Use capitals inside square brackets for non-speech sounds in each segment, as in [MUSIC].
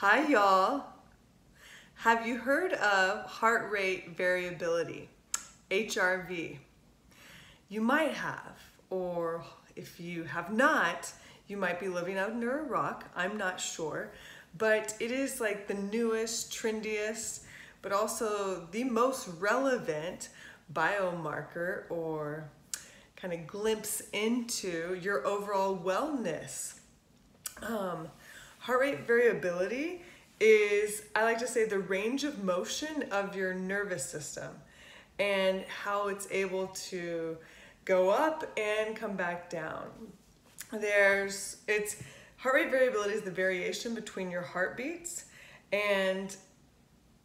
Hi, y'all. Have you heard of heart rate variability, HRV? You might have, or if you have not, you might be living out under a rock. I'm not sure. But it is like the newest, trendiest, but also the most relevant biomarker or kind of glimpse into your overall wellness. Um, heart rate variability is, I like to say, the range of motion of your nervous system and how it's able to go up and come back down. There's, it's, heart rate variability is the variation between your heartbeats and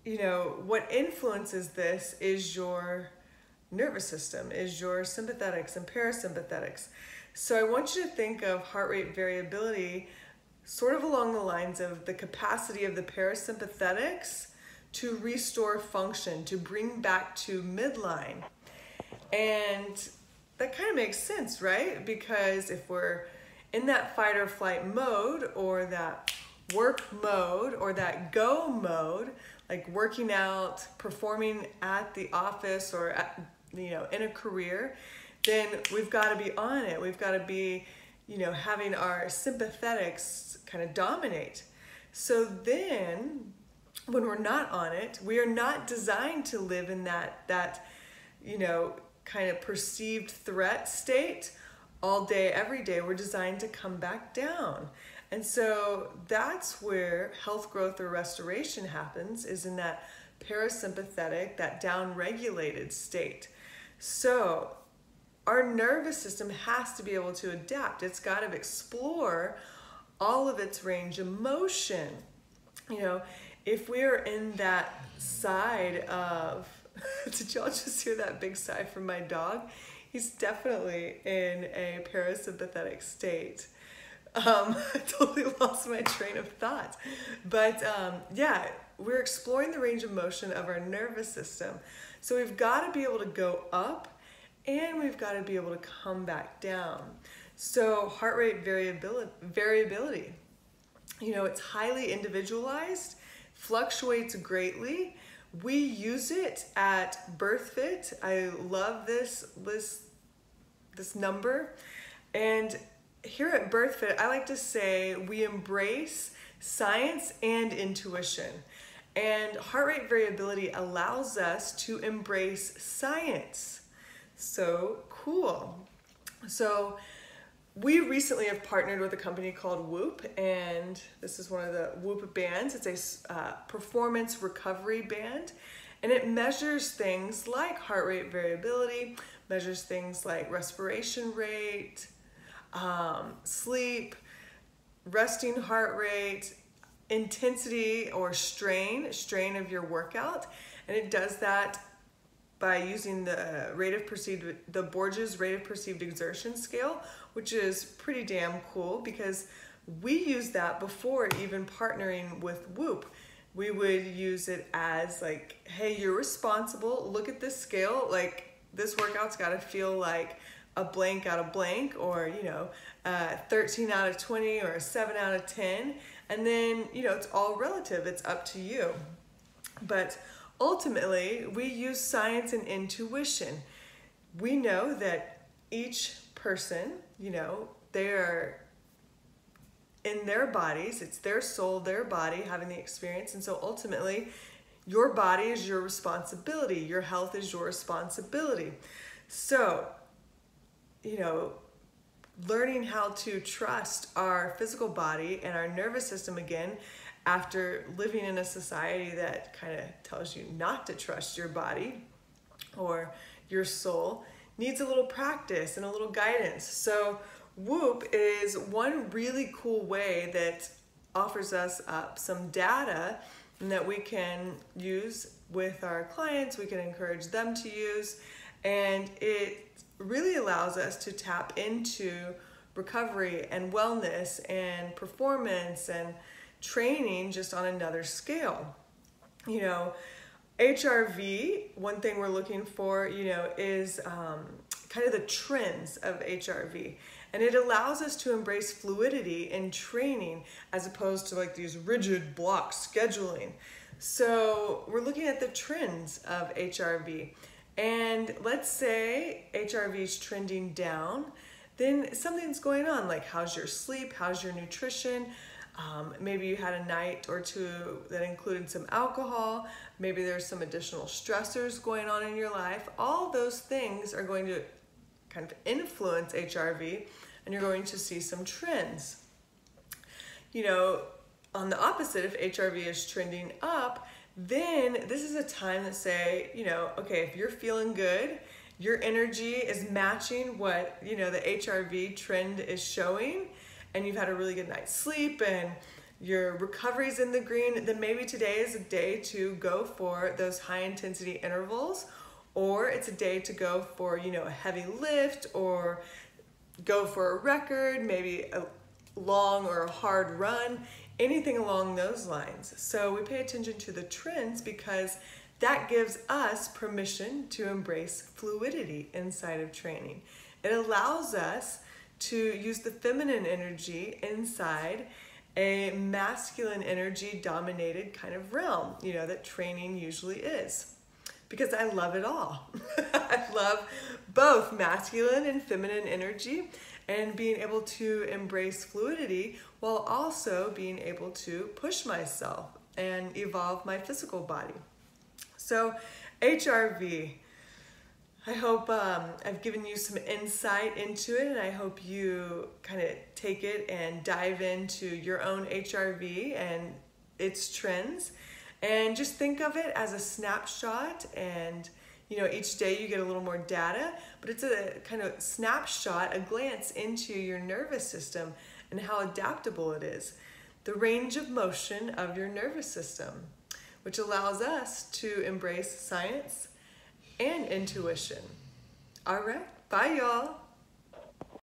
you know what influences this is your nervous system is your sympathetics and parasympathetics. So I want you to think of heart rate variability sort of along the lines of the capacity of the parasympathetics to restore function, to bring back to midline. And that kind of makes sense, right? Because if we're in that fight or flight mode or that work mode or that go mode, like working out, performing at the office or at, you know, in a career, then we've got to be on it. We've got to be, you know, having our sympathetics kind of dominate. So then when we're not on it, we are not designed to live in that that, you know, kind of perceived threat state all day every day. We're designed to come back down. And so that's where health growth or restoration happens is in that parasympathetic, that down regulated state. So our nervous system has to be able to adapt. It's got to explore all of its range of motion. You know, if we're in that side of, [LAUGHS] did y'all just hear that big sigh from my dog? He's definitely in a parasympathetic state. Um, [LAUGHS] I totally lost my train of thought. But um, yeah, we're exploring the range of motion of our nervous system. So we've got to be able to go up and we've got to be able to come back down. So heart rate variability, variability, you know, it's highly individualized, fluctuates greatly. We use it at BirthFit. I love this this this number. And here at BirthFit, I like to say we embrace science and intuition. And heart rate variability allows us to embrace science. So cool. So we recently have partnered with a company called Whoop, and this is one of the Whoop bands. It's a uh, performance recovery band, and it measures things like heart rate variability, measures things like respiration rate, um, sleep, resting heart rate, intensity or strain, strain of your workout, and it does that by using the rate of perceived, the Borg's rate of perceived exertion scale, which is pretty damn cool because we use that before even partnering with Whoop. We would use it as like, hey, you're responsible. Look at this scale. Like this workout's got to feel like a blank out of blank or, you know, uh, 13 out of 20 or a 7 out of 10. And then, you know, it's all relative. It's up to you. But ultimately, we use science and intuition. We know that each person, you know, they're in their bodies, it's their soul, their body having the experience. And so ultimately, your body is your responsibility, your health is your responsibility. So, you know, learning how to trust our physical body and our nervous system again after living in a society that kind of tells you not to trust your body or your soul needs a little practice and a little guidance. So Whoop is one really cool way that offers us up some data that we can use with our clients, we can encourage them to use, and it really allows us to tap into recovery and wellness and performance and training just on another scale. You know, HRV, one thing we're looking for, you know, is um, kind of the trends of HRV. And it allows us to embrace fluidity in training as opposed to like these rigid block scheduling. So we're looking at the trends of HRV. And let's say HRV is trending down, then something's going on like how's your sleep, how's your nutrition, um, maybe you had a night or two that included some alcohol. Maybe there's some additional stressors going on in your life. All those things are going to kind of influence HRV, and you're going to see some trends. You know, on the opposite, if HRV is trending up, then this is a time to say, you know, okay, if you're feeling good, your energy is matching what, you know, the HRV trend is showing and you've had a really good night's sleep and your recovery's in the green, then maybe today is a day to go for those high intensity intervals or it's a day to go for, you know, a heavy lift or go for a record, maybe a long or a hard run, anything along those lines. So we pay attention to the trends because that gives us permission to embrace fluidity inside of training. It allows us to use the feminine energy inside a masculine energy dominated kind of realm, you know, that training usually is. Because I love it all. [LAUGHS] I love both masculine and feminine energy and being able to embrace fluidity while also being able to push myself and evolve my physical body. So, HRV, I hope um, I've given you some insight into it, and I hope you kind of take it and dive into your own HRV and its trends. And just think of it as a snapshot, and you know, each day you get a little more data, but it's a kind of snapshot, a glance into your nervous system and how adaptable it is. The range of motion of your nervous system, which allows us to embrace science and intuition. All right, bye, y'all.